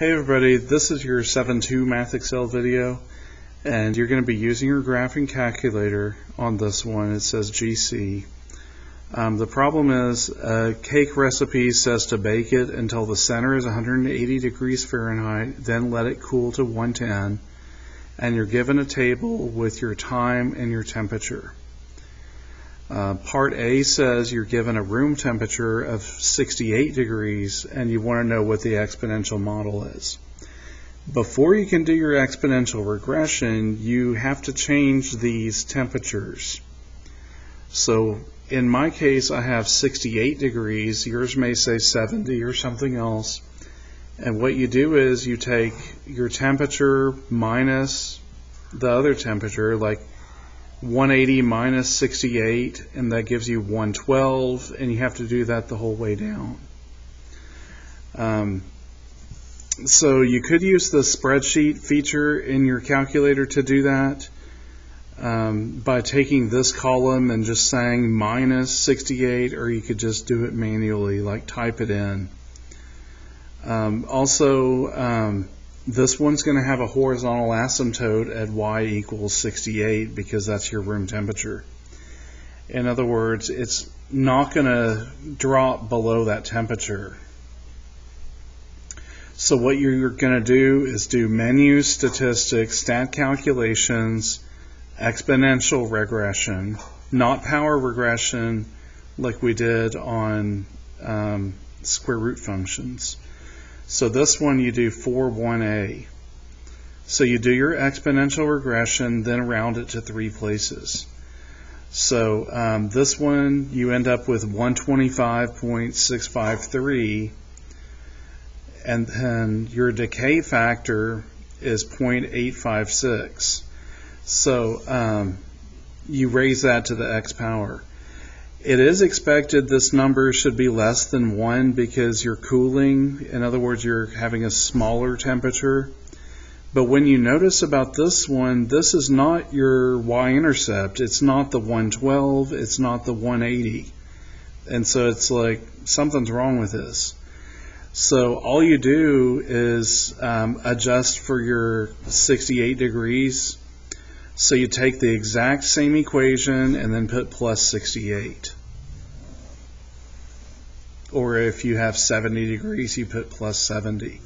Hey everybody, this is your 7.2 Math XL video and you're going to be using your graphing calculator on this one. It says GC. Um, the problem is a cake recipe says to bake it until the center is 180 degrees Fahrenheit, then let it cool to 110 and you're given a table with your time and your temperature. Uh, part A says you're given a room temperature of 68 degrees and you want to know what the exponential model is. Before you can do your exponential regression, you have to change these temperatures. So in my case, I have 68 degrees. Yours may say 70 or something else. And what you do is you take your temperature minus the other temperature, like 180 minus 68, and that gives you 112, and you have to do that the whole way down. Um, so you could use the spreadsheet feature in your calculator to do that um, by taking this column and just saying minus 68, or you could just do it manually, like type it in. Um, also, um, this one's going to have a horizontal asymptote at y equals 68 because that's your room temperature. In other words, it's not going to drop below that temperature. So what you're going to do is do menu statistics, stat calculations, exponential regression, not power regression like we did on um, square root functions. So this one you do 4 1a. So you do your exponential regression, then round it to three places. So um, this one you end up with 125.653 and then your decay factor is 0.856. So um, you raise that to the x power. It is expected this number should be less than 1 because you're cooling. In other words, you're having a smaller temperature. But when you notice about this one, this is not your y-intercept. It's not the 112. It's not the 180. And so it's like something's wrong with this. So all you do is um, adjust for your 68 degrees so you take the exact same equation and then put plus 68. Or if you have 70 degrees, you put plus 70.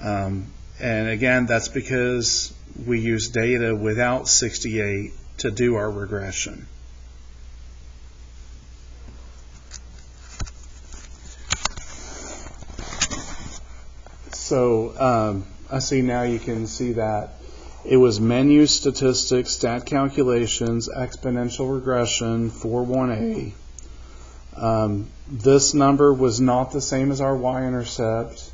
Um, and again, that's because we use data without 68 to do our regression. So um, I see now you can see that it was menu statistics, stat calculations, exponential regression for 1A. Um, this number was not the same as our y-intercept.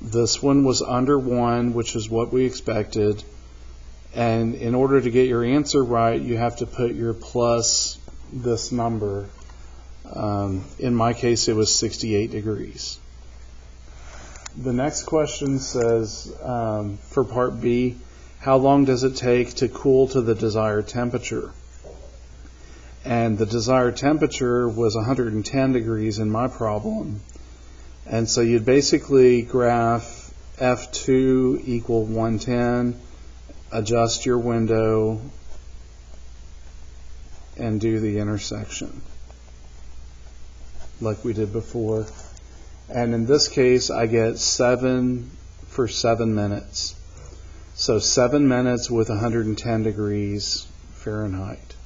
This one was under 1, which is what we expected. And in order to get your answer right, you have to put your plus this number. Um, in my case, it was 68 degrees. The next question says, um, for part B, how long does it take to cool to the desired temperature? And the desired temperature was 110 degrees in my problem. And so you'd basically graph F2 equal 110, adjust your window, and do the intersection like we did before. And in this case, I get 7 for 7 minutes. So seven minutes with 110 degrees Fahrenheit.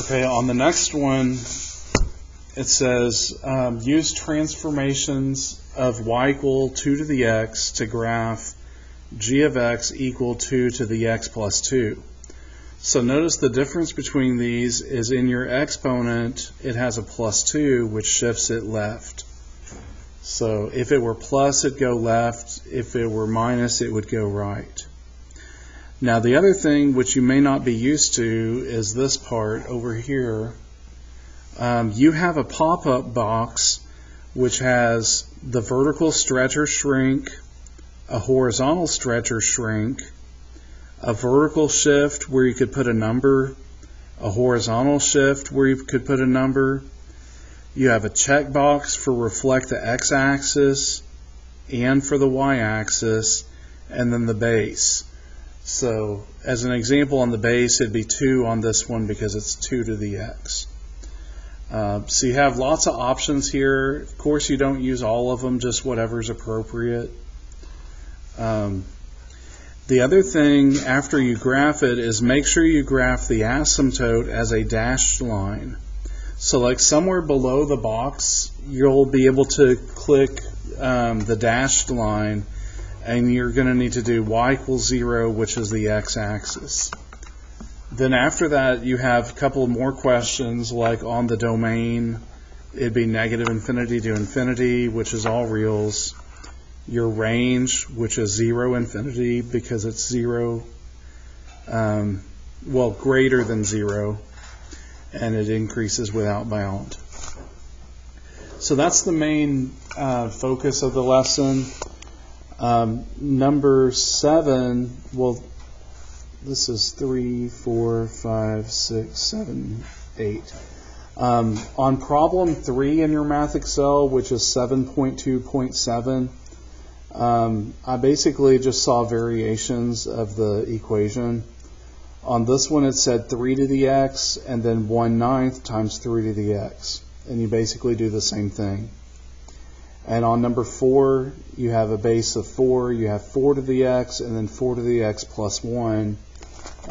Okay, on the next one, it says um, use transformations of y equal 2 to the x to graph g of x equal 2 to the x plus 2. So notice the difference between these is in your exponent, it has a plus 2, which shifts it left. So if it were plus, it'd go left. If it were minus, it would go right. Now the other thing which you may not be used to is this part over here. Um, you have a pop-up box which has the vertical stretch or shrink, a horizontal stretch or shrink, a vertical shift where you could put a number, a horizontal shift where you could put a number, You have a checkbox for reflect the x-axis and for the y-axis, and then the base. So as an example on the base, it'd be 2 on this one because it's 2 to the x. Uh, so you have lots of options here. Of course, you don't use all of them, just whatever's appropriate. Um, the other thing after you graph it is make sure you graph the asymptote as a dashed line. So like somewhere below the box, you'll be able to click um, the dashed line and you're going to need to do y equals 0, which is the x-axis. Then after that, you have a couple more questions, like on the domain, it'd be negative infinity to infinity, which is all reals. Your range, which is 0 infinity, because it's 0, um, well, greater than 0, and it increases without bound. So that's the main uh, focus of the lesson. Um, number seven, well, this is three, four, five, six, seven, eight. Um, on problem three in your Math XL, which is 7.2.7, um, I basically just saw variations of the equation. On this one, it said 3 to the x and then 1 ninth times 3 to the x. And you basically do the same thing. And on number 4, you have a base of 4. You have 4 to the x and then 4 to the x plus 1,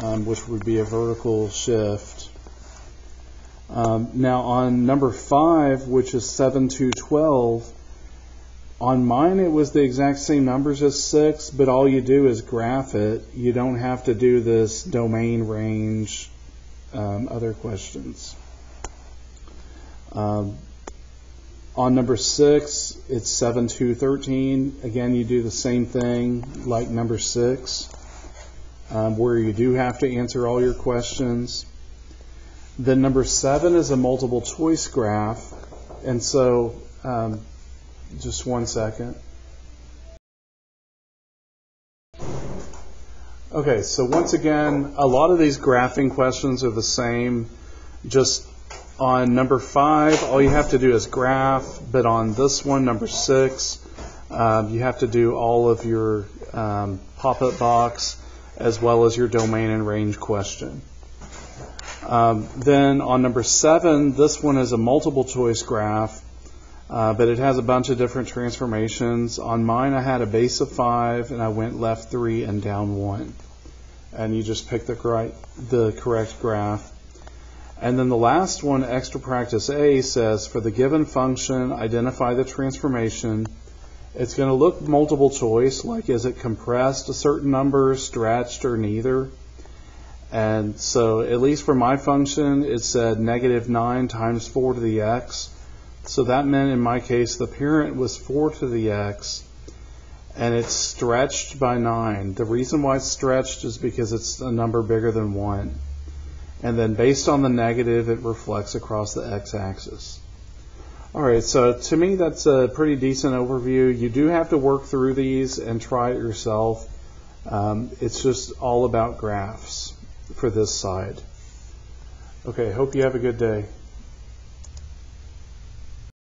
um, which would be a vertical shift. Um, now on number 5, which is 7 to 12, on mine, it was the exact same numbers as 6, but all you do is graph it. You don't have to do this domain range, um, other questions. Um, on number 6, it's 7 to 13. Again, you do the same thing like number 6, um, where you do have to answer all your questions. Then number 7 is a multiple choice graph. And so um, just one second. Okay, so once again, a lot of these graphing questions are the same. Just on number five, all you have to do is graph, but on this one, number six, um, you have to do all of your um, pop-up box as well as your domain and range question. Um, then on number seven, this one is a multiple choice graph. Uh, but it has a bunch of different transformations. On mine, I had a base of five, and I went left three and down one. And you just pick the correct, the correct graph. And then the last one, extra practice A, says for the given function, identify the transformation. It's going to look multiple choice, like is it compressed a certain number, stretched, or neither. And so, at least for my function, it said negative 9 times 4 to the x. So that meant in my case the parent was 4 to the x and it's stretched by 9. The reason why it's stretched is because it's a number bigger than 1. And then based on the negative, it reflects across the x-axis. All right, so to me that's a pretty decent overview. You do have to work through these and try it yourself. Um, it's just all about graphs for this side. Okay, hope you have a good day.